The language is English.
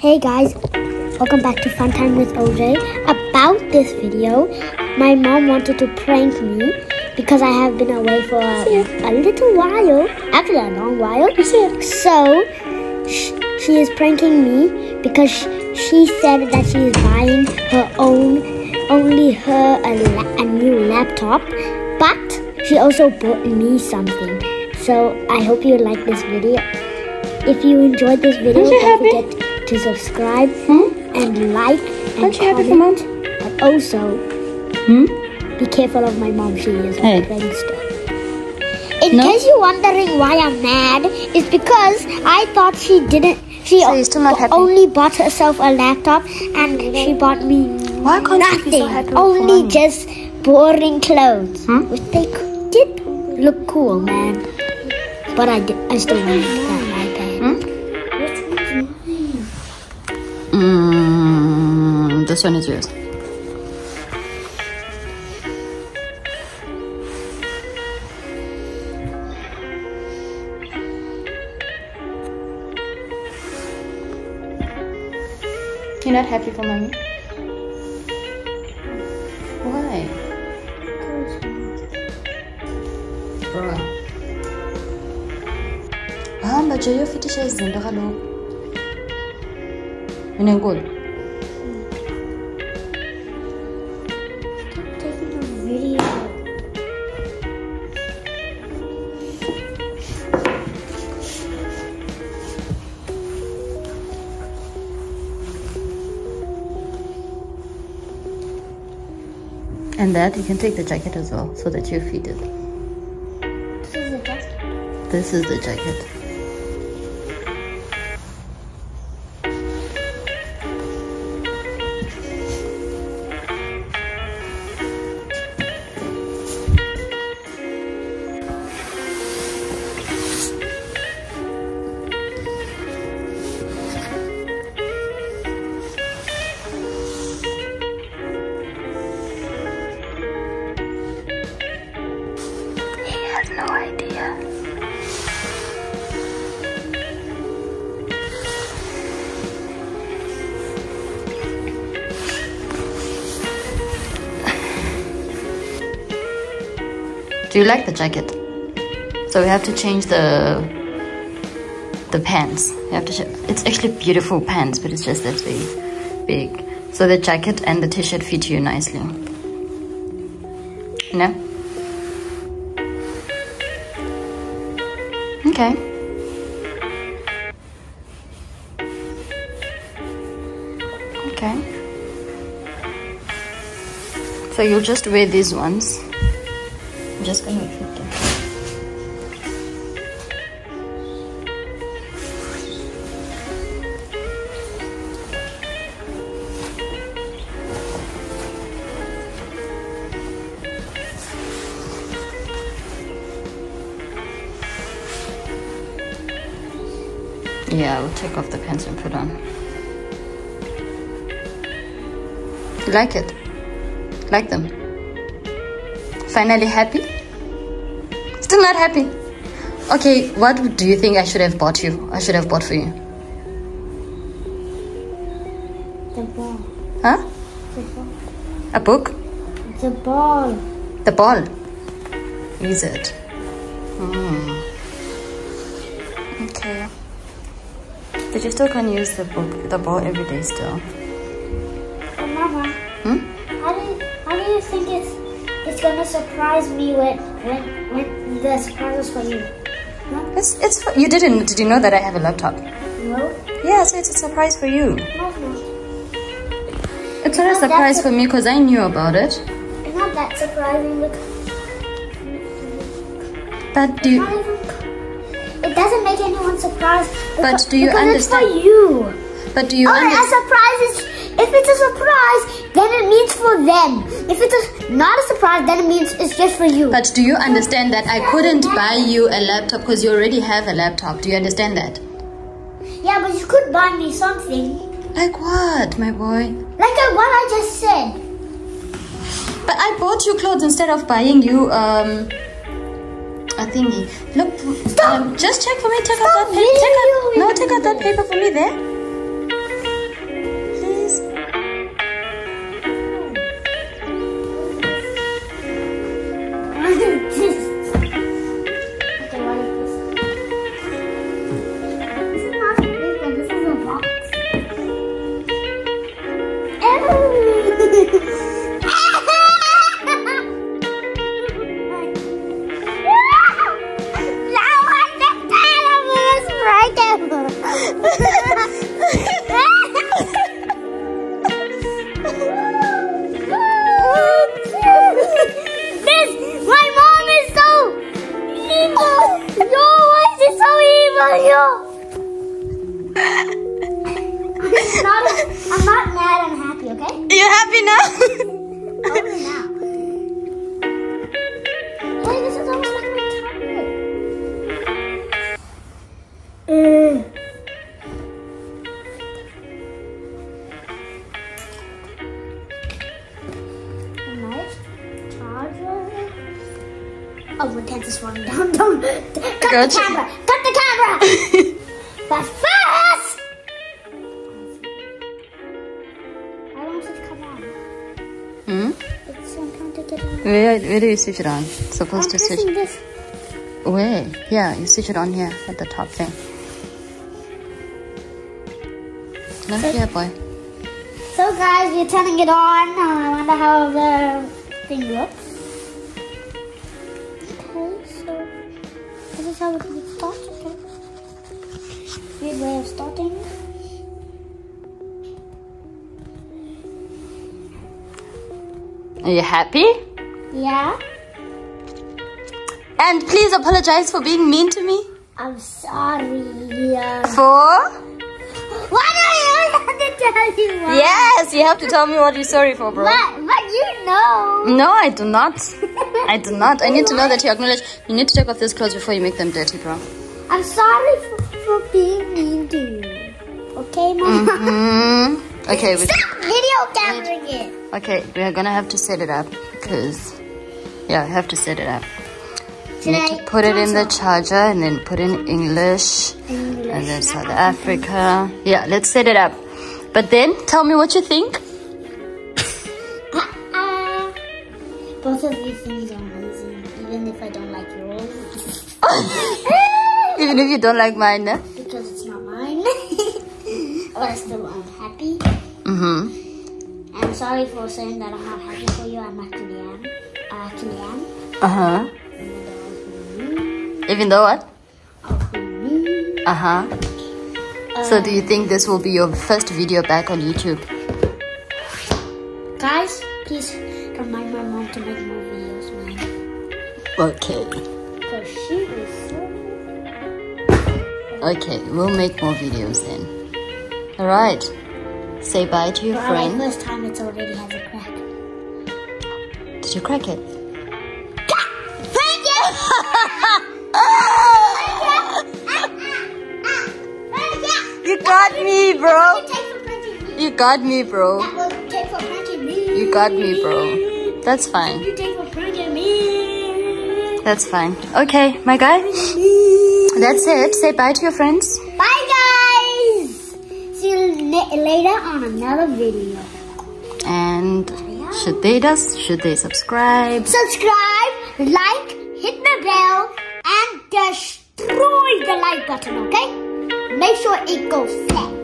Hey guys, welcome back to Fun Time with OJ. About this video, my mom wanted to prank me because I have been away for a, a little while, actually a long while. So sh- she is pranking me because sh- she said that she is buying her own, only her a, la- a new laptop, but she also bought me something. So I hope you like this video. If you enjoyed this video, don't happy? forget to subscribe Hmm? and like and Aren't you happy for comment. mom? But also, Hmm? be careful of my mom. She is a Hey. prankster. In No? case you're wondering why I'm mad, it's because I thought she didn't. She So still not happy? only bought herself a laptop, and she bought me Why can't so nothing. for only just boring clothes, Hmm? which they did look cool, man. But I did. I still wanted that Mm, this one is yours. You're not happy for mommy? Why? Bruh. hamba nje uyofitisha izinto kaloku unenkulu Taking a video. and that you can take the jacket as well so that you feed it This is a jacket. this is the jacket You like the jacket? So we have to change the the pants. You have to. It's actually beautiful pants, but it's just that big, big. So the jacket and the t-shirt fit you nicely. No. Okay. Okay. So you'll just wear these ones. Just gonna fit them. Yeah, we'll take off the pants and put on. You like it? Like them? Finally happy? Still not happy? Okay, what do you think I should have bought you? I should have bought for you? The ball. Huh? The ball. A book? The ball. The ball? Is it? Hmm. Okay. But you still can use the book, the ball every day still. Mama, Hmm? how do you, how do you think it's it's gonna surprise me with when when the surprise is for you? No, It's it's for, you didn't did you know that I have a laptop? no, Yeah, so it's a surprise for you. no, it's not. It's not a surprise for me because I knew about it. It's not that surprising. Look, But do you. It doesn't make anyone surprised. But do you because understand- It's for you. but do you Oh, a understand? surprise is if it's a surprise, then it means for them. If it's a, not a surprise, then it means it's just for you. But do you understand that I couldn't buy you a laptop because you already have a laptop? Do you understand that? yeah, but you could buy me something Like what, my boy? like what I just said. But I bought you clothes instead of buying you um a thingy. Look, Stop. um, just check for me. Take Stop out that paper. Take out, no, take out that paper for me there. Happy now? Only now. Wait, this is almost like my tablet. Mm. Oh, my pants is falling down. Don't cut the camera. Cut the camera. but first, Where, where do you switch it on? Supposed I'm to switch. this. Where? Yeah, you switch it on here at the top thing. Look here, boy. So guys, we're turning it on. Uh, I wonder how the thing looks. Okay, so this is how it would start. Okay. Weird way of starting. Are you happy? Yeah. And please apologize for being mean to me. I'm sorry. Uh, For? why do I have to tell you why? Yes, you have to tell me what you're sorry for, bro. But, but you know. No, I do not. I do not. I need to know that you acknowledge. You need to take off these clothes before you make them dirty, bro. I'm sorry for, for being mean to you. Okay, Mama? Mm. Okay, we, Stop video cameraing it. okay, we are gonna have to set it up because, yeah, I have to set it up. Should need to put it in the charger and then put in English English. and then South Africa. Yeah, let's set it up. But then tell me what you think. Uh, both of these things are amazing, even if I don't like yours. Even if you don't like mine. because it's not mine. but I'm still unhappy. Mm-hmm. Sorry for saying that I'm not happy for you. I'm. I actually am. Uh-huh. And, Even though what? uh, Uh-huh. So do you think this will be your first video back on YouTube? Guys, please remind my mom to make more videos, man. Okay. Because she is so... Okay, we'll make more videos then. Alright. Say bye to your my friend. first time, it already has a crack. Did you crack it? Thank you! You got me, bro. Take for printing me. You got me, bro. That will take for printing me. You got me, bro. That's fine. You take for printing me. That's fine. Okay, my guy. That's it. Say bye to your friends. Bye, guys. See you later on another video. And should they does should they subscribe? Subscribe, like, hit the bell, and destroy the like button, okay? Make sure it goes fast.